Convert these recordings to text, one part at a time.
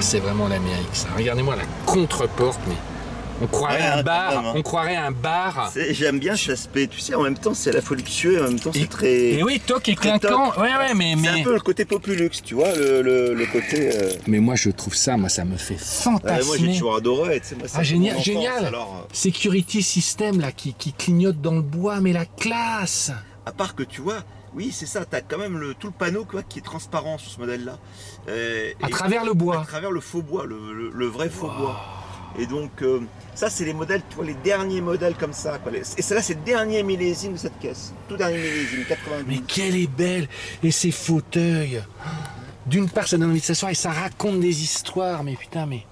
c'est vraiment l'Amérique, ça. Regardez-moi la contre-porte, mais on croirait un bar. On croirait un bar. C'est- J'aime bien cet aspect, tu sais, en même temps c'est à la fois luxueux, en même temps Et- c'est très... Et oui, toc et clinquant. Ouais, ouais, mais C'est mais. un peu le côté populux, tu vois, le, le- le côté... euh, Mais moi, je trouve ça, moi, ça me fait ouais, fantasmer. moi j'ai toujours adoré, tu sais, moi, c'est Ah, génial, génial. Alors, euh, Security system là qui, qui clignote dans le bois, mais la classe. à part que tu vois, oui c'est ça, t'as quand même le, tout le panneau quoi, qui est transparent sur ce modèle-là. Euh, À et- travers le à bois. travers le faux bois, le, le- le vrai faux bois. Et donc, euh, ça, c'est les modèles, tu vois, les derniers modèles comme ça. Quoi. Et celle-là, c'est le dernier millésime de cette caisse. Tout dernier millésime, 92. Mais qu'elle est belle Et ces fauteuils D'une part, ça donne envie de s'asseoir et ça raconte des histoires, mais putain, mais...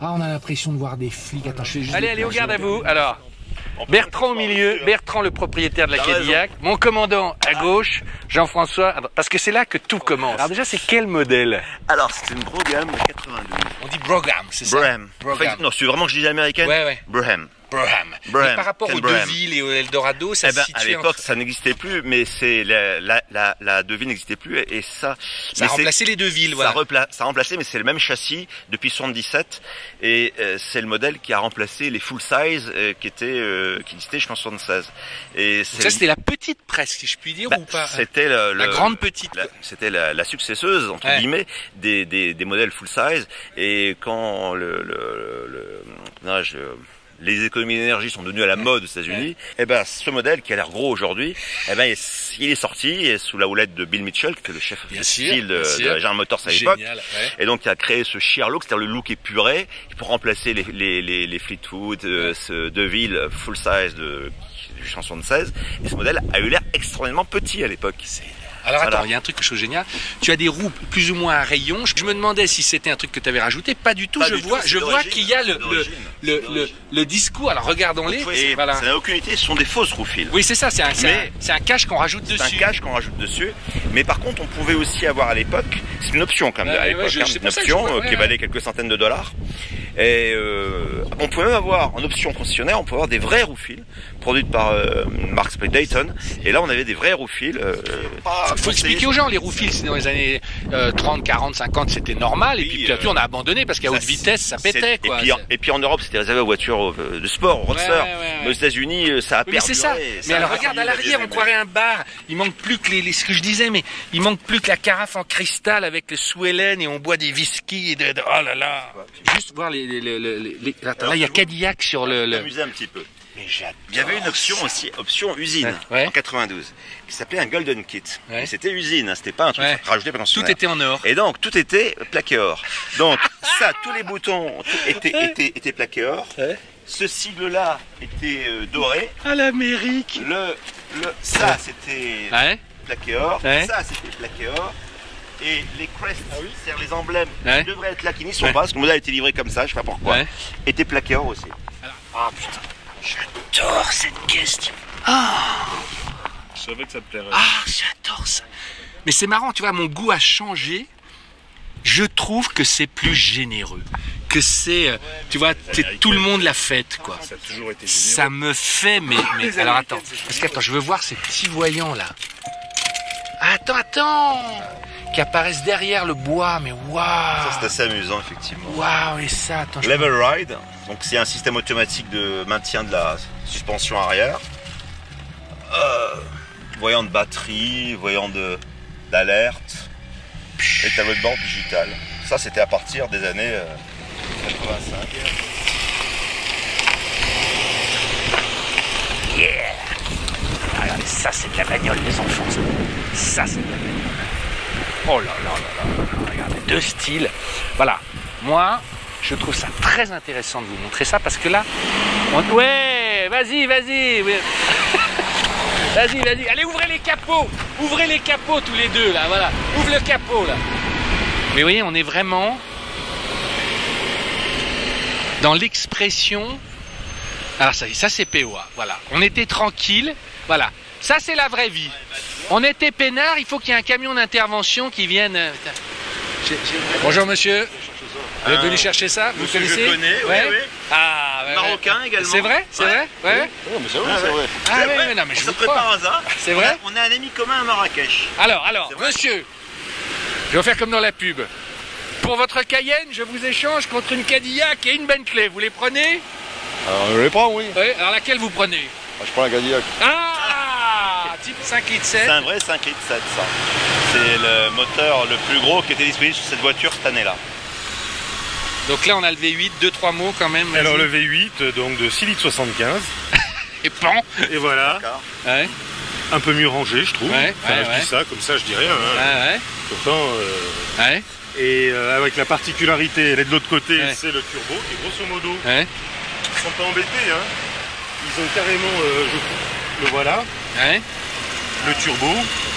Ah, on a l'impression de voir des flics. Attends, je fais juste... Allez, allez, au garde à vous. Alors, Bertrand au milieu, Bertrand le propriétaire de la Cadillac, mon commandant à gauche, Jean-François, parce que c'est là que tout commence. Alors déjà, c'est quel modèle Alors, c'est une Brougham 92. On dit Brougham, c'est Braham. Brougham. non, c'est vraiment que je dis américaine Ouais, ouais. Braham. Braham. Par rapport Ken aux Braham. Deville et au Eldorado, ça Eh ben, se à l'époque, entre... ça n'existait plus, mais c'est la, la, la, la devine n'existait plus, et ça, Ça a remplacé les Deville, ça, voilà. repla- ça a remplacé, mais c'est le même châssis depuis 77, et euh, c'est le modèle qui a remplacé les full size euh, qui étaient, euh, qui existaient jusqu'en 76. Et Ça, c'était la petite presse, si je puis dire, bah, ou pas? C'était La le- grande petite. c'était la, la successeuse entre Ouais. guillemets des, des, des modèles full size et quand le, le, le- comment dirais-je, les économies d'énergie sont devenues à la mode aux États-Unis, et ben ce modèle qui a l'air gros aujourd'hui, eh ben il est- sorti et sous la houlette de Bill Mitchell, qui était le chef Bien de sûr, de, bien de sûr. la General Motors à l'époque. Ouais. Et donc, il a créé ce sheer look, c'est-à-dire le look épuré, pour remplacer les, les, les, les Fleetwood, euh, ce Deville full size de, du chanson de 16. Et ce modèle a eu l'air extrêmement petit à l'époque. Alors attends, il y a un truc que je trouve génial. Tu as des roues plus ou moins à rayons. Je me demandais si c'était un truc que tu avais rajouté. Pas du tout. Pas je du vois, je vois qu'il y a le, le, le, le, discours. Alors regardons-les. Voilà. ça n'a aucune unité, ce sont des fausses roues fils. Oui, c'est ça. C'est un, cache qu'on rajoute C'est un dessus. cache qu'on rajoute dessus. Mais par contre, on pouvait aussi avoir à l'époque, c'est une option quand même Ouais, à ouais, l'époque, je- hein, c'est une option vois, euh, ouais, qui ouais. valait quelques centaines de dollars. Et euh, on pouvait même avoir en option concessionnaire, on pouvait avoir des vrais roues fils produites par euh, Mark Dayton. Et là, on avait des vrais. Euh, Il faut expliquer aux gens, les roues fils, c'est dans les années euh, 30, 40, 50, c'était normal. et puis euh, on a abandonné parce qu'à haute vitesse, ça pétait. Et puis, en, Europe, c'était réservé aux voitures euh, de sport, aux roadsters. Mais aux États-Unis, euh, ça a Oui, mais c'est ça. Mais alors regarde à perdu l'arrière, la on croirait un bar. Il manque plus que les, ce que je disais, mais il manque plus que la carafe en cristal avec le Hélène et on boit des whisky. Et de, de- oh là là. Juste voir les. les, là, il y a Cadillac sur le. un petit peu. Mais j'adore. Avait une option aussi, option usine, Ouais. en 92, qui s'appelait un Golden Kit. Ouais. C'était usine, hein, c'était pas un truc Ouais. rajouté par un Tout était en or. Et donc, tout était plaqué or. Donc, ça, tous les boutons étaient, étaient, étaient plaqués or. Ce cible-là était euh, doré. À l'Amérique. Le, le, ça, c'était plaqué or. Ça, c'était plaqué or. Et les crests, c'est-à-dire les emblèmes Ouais. qui devraient être là, qui n'y sont Ouais. pas, parce que le modèle a été livré comme ça, je sais pas pourquoi, Ouais. étaient plaqués or aussi. Ah putain. J'adore cette question. Je savais que ça te plairait. Ah, j'adore ça. Mais c'est marrant, tu vois, mon goût a changé. Je trouve que c'est plus généreux. Que c'est, euh, tu vois, c'est- tout le monde la fête, quoi. Ça a toujours été Ça me fait, mais, mais alors attends, parce que attends, je veux voir ces petits voyants là. Attends, attends, qui apparaissent derrière le bois, mais Ça, waouh, c'est assez amusant, effectivement. waouh, et ça, attends, je- Level Ride, donc c'est un système automatique de maintien de la suspension arrière. Euh, voyant de batterie, voyant de d'alerte et tableau de bord digital. Ça c'était à partir des années euh, 85. Ah, Regardez, ça c'est de la bagnole des enfants. Ça, Ça, c'est de la bagnole. Oh là là là là regardez, deux styles. Voilà, moi, je trouve ça très intéressant de vous montrer ça parce que là, ouais, vas-y, vas-y. Vas-y, vas-y. Allez, ouvrez les capots. Ouvrez les capots tous les deux, là, voilà. Ouvre le capot, là. Mais vous voyez, on est vraiment dans l'expression. Alors ça, y est, ça c'est POA, voilà. On était tranquille, voilà. Ça c'est la vraie vie. On était peinard, il faut qu'il y ait un camion d'intervention qui vienne. euh, Bonjour monsieur. Vous êtes venu chercher ça Vous monsieur connaissez je connais, oui, Ouais. oui. Ah, ouais, ouais. Marocain également. C'est vrai C'est Ouais. vrai Ouais. mais c'est vrai, Ah, c'est vrai. Ah vrai, non mais on je vous crois. C'est On vrai a- On a un ami commun à Marrakech. Alors, alors, monsieur, je vais faire comme dans la pub. Pour votre Cayenne, je vous échange contre une Cadillac et une Bentley. Vous les prenez? Alors, je les prends, oui. Oui. Alors laquelle vous prenez? Ah, Je prends la Cadillac. Ah Type 5 litres 7. C'est un vrai 5 litres 7 ça. C'est le moteur le plus gros qui était disponible sur cette voiture cette année-là. Donc là, on a le V8. Deux, trois mots quand même. Alors le V8, donc de 6 litres 75. Et pan. Et voilà, Ouais. un peu mieux rangé, je trouve. Ouais, Enfin, ouais, je ouais. dis ça, comme ça, je dis rien. hein. Ouais, Pourtant, euh, et euh, avec la particularité, elle est de l'autre côté, Ouais. c'est le turbo, qui grosso modo, Ouais. ils sont pas embêtés. Hein. Ils ont carrément, euh, je- le voilà, Ouais. Le turbo,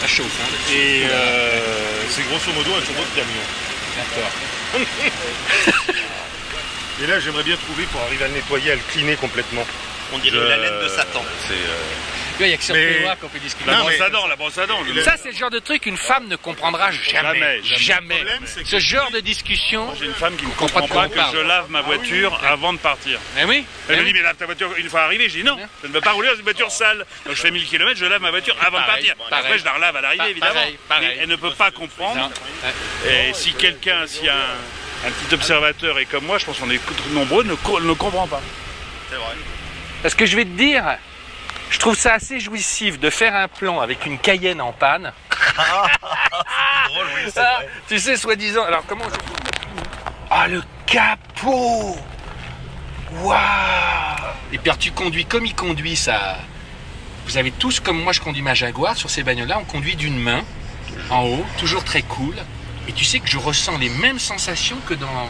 Ça chauffe. Hein, et euh, c'est grosso modo un turbo de camion. D'accord. Et là, j'aimerais bien trouver pour arriver à le nettoyer, à le cleaner complètement. On dirait Je- la laine de Satan. C'est, euh, Il n'y a que sur Mais- qu'on peut discuter. La brosse mais- à dents, la brosse à dents. le- Ça, c'est le genre de truc qu'une femme ne comprendra jamais. Jamais, jamais. Jamais. Le problème, c'est que- Ce genre de discussion. J'ai une femme qui ne comprend comprend pas que je lave ma voiture avant de partir. Eh oui. Elle eh me oui. dit, mais lave ta voiture une fois arrivé. Je dis non, je ne veux pas rouler dans une voiture sale. Donc je fais 1000 km, je lave ma voiture avant de partir. pareil. Après, je la relave à l'arrivée, évidemment. pareil, pareil. Mais elle ne peut pas comprendre. Et si quelqu'un, si un, un petit observateur est comme moi, je pense qu'on est nombreux, ne, ne comprend pas. C'est vrai. Parce que je vais te dire, je trouve ça assez jouissif de faire un plan avec une Cayenne en panne. Drôle, oui, c'est Ah, vrai. tu sais, soi-disant. Alors comment je... Ah le capot Waouh Et puis alors, tu conduis comme il conduit ça. Vous avez tous comme moi je conduis ma Jaguar sur ces bagnoles-là, on conduit d'une main en haut, toujours très cool. Et tu sais que je ressens les mêmes sensations que dans,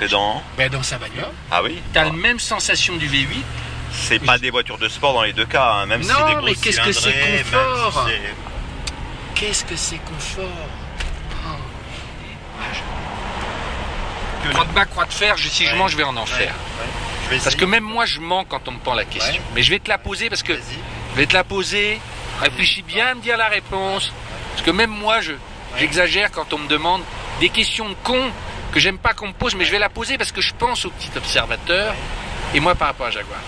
Que dans. ben, dans sa bagnole. Ah oui T'as la même sensation du V8. C'est pas des voitures de sport dans les deux cas, hein, même si c'est des mais grosses qu'est-ce que c'est si confort c'est- Qu'est-ce que c'est confort Que Croix de bas, croix de fer, je- si je mens, je vais en enfer. Je vais Parce que même moi, je mens quand on me pend la question. Ouais. Mais je vais te la poser parce que Vas-y. je vais te la poser. Réfléchis bien à me dire la réponse. Parce que même moi, je, j'exagère quand on me demande des questions de con que j'aime pas qu'on me pose, mais je vais la poser parce que je pense au petit observateur et moi par rapport à Jaguar.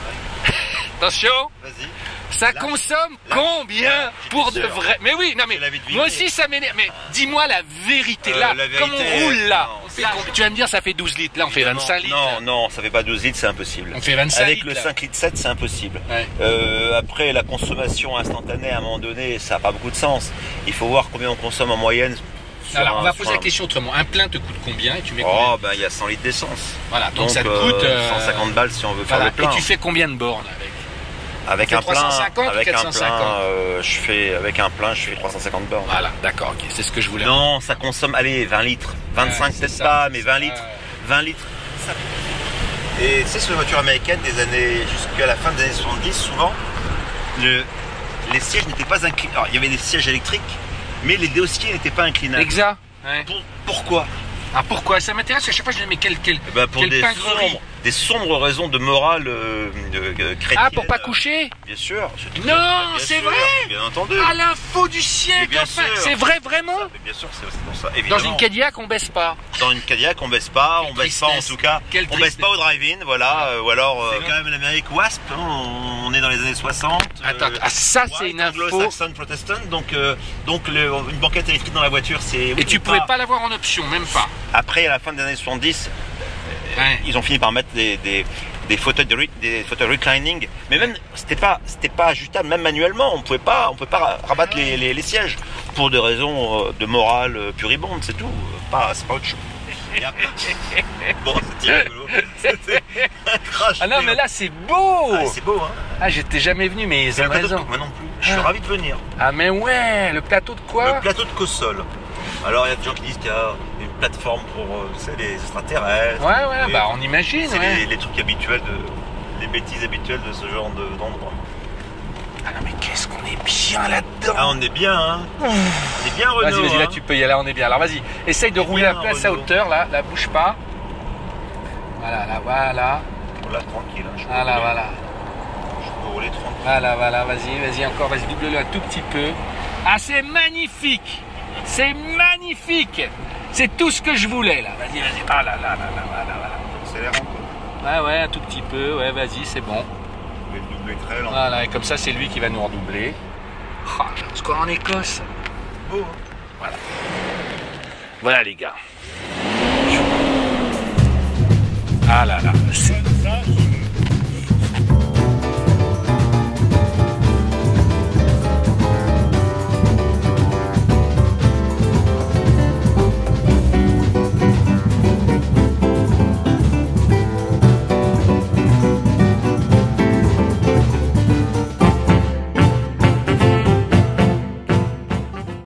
Attention, Vas-y. ça consomme combien pour de sûr. vrai? Mais oui, non mais moi aussi ça m'énerve. Mais dis-moi la vérité Euh, là, vérité, comme on roule là. non, Tu vas me dire ça fait 12 litres, là on fait 25 litres. Non, non, ça fait pas 12 litres, c'est impossible. On fait 25 Avec litres. le là. 5 litres 7, c'est impossible. Ouais. Euh, après, la consommation instantanée, à un moment donné, ça n'a pas beaucoup de sens. Il faut voir combien on consomme en moyenne. Sur Alors, un- on va poser la question autrement. Un plein te coûte combien et tu mets combien Oh, ben il y a 100 litres d'essence. Voilà, donc, Donc, ça te euh, coûte euh, 150 balles si on veut voilà. faire le plein. Et tu fais combien de bornes avec avec un plein, 350 ou avec un 450? plein, euh, je fais avec un plein, je fais 350 bornes. Voilà, d'accord, ok, c'est ce que je voulais. Non, ça consomme, allez, 20 litres. 25 Ouais, c'est peut-être ça, pas, mais ça. 20 litres. Ouais. 20 litres. Ça- Et tu sais, sur les voitures américaines des années jusqu'à la fin des années 70, souvent, le- les sièges n'étaient pas inclinables. Alors, il y avait des sièges électriques, mais les dossiers n'étaient pas inclinables. Exact. Ouais. Pour- pourquoi Ah pourquoi Ça m'intéresse, à chaque fois je dis mais quel, quel... Eh ben, Pour des sombres, des sombres raisons de morale euh, de- de- chrétienne. Ah pour pas coucher Bien sûr. Non, c'est vrai Bien entendu. À l'info du siècle, enfin. C'est vrai vraiment Mais bien sûr, c'est pour ça. Dans une Cadillac on baisse pas. Dans une Cadillac, on baisse pas, on baisse pas en tout cas. On baisse pas au drive-in, voilà. euh, ou alors, euh, C'est quand même l'Amérique WASP, hein, on, dans les années 60. Attends, euh, ah, ça c'est une info. Protestant, donc, euh, donc le- une banquette électrique dans la voiture, c'est. Et tu pouvais pas l'avoir en option, même pas. Après, à la fin des années 70, Ouais. ils ont fini par mettre des, des, des fauteuils de des fauteuils reclining, mais même c'était pas c'était pas ajustable, même manuellement, on pouvait pas on pouvait pas ra- rabattre les, les- les sièges pour des raisons euh, de morale euh, puribonde, c'est tout. Pas c'est pas autre chose. Bon, c'était rigolo. C'était un crash. Ah non mais là c'est beau Ah, c'est beau, hein. Ah j'étais jamais venu mais ils C'est ont de- raison. Moi non plus. Je suis Ah. ravi de venir. Ah mais ouais, le plateau de quoi Le plateau de Cossol. Alors il y a des gens qui disent qu'il y a une plateforme pour euh, les extraterrestres. Ouais ouais, bah on imagine C'est ouais. les, les trucs habituels de. les bêtises habituelles de ce genre de- d'endroit. Ah non mais qu'est-ce qu'on est bien là-dedans Ah, on est bien, hein On est bien, Renault. Vas-y, vas-y, là hein. tu peux y aller, on est bien. Alors vas-y, essaye de rouler bien, un peu à sa Renaud. hauteur, là, là, bouge pas. Voilà, là, voilà, Tranquille, hein, je peux voilà, rouler. voilà. Je peux rouler tranquille. Voilà, voilà, vas-y, vas-y, encore, vas-y, double-le un tout petit peu. Ah, c'est magnifique C'est magnifique C'est tout ce que je voulais, là. Vas-y, vas-y. Ah là là là là, voilà, voilà. Accélère un peu. Ouais, ouais, un tout petit peu, ouais, vas-y, c'est bon. Je vais le doubler très lent. Voilà, et comme ça, c'est lui qui va nous redoubler. Croit en Écosse. Beau, hein Voilà les gars. Ah là là, c'est